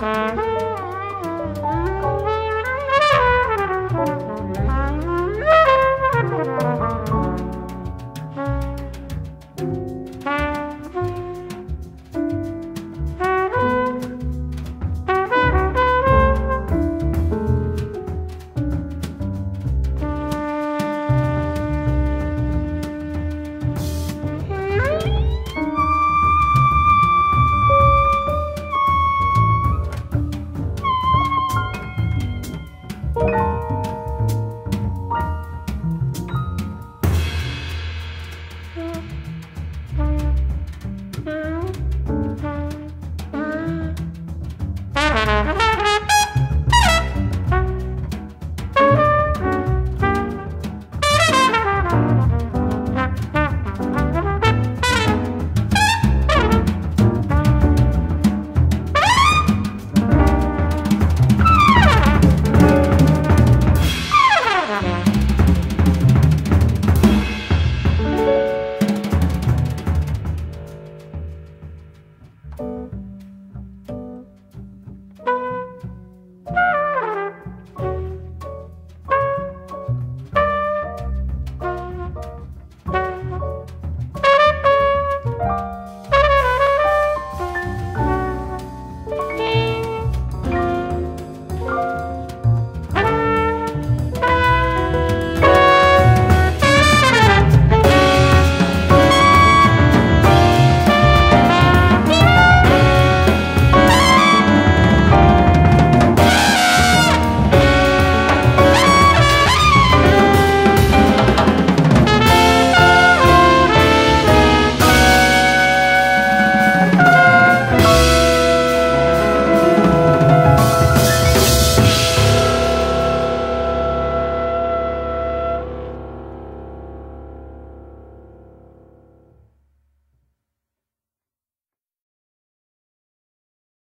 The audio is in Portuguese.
Música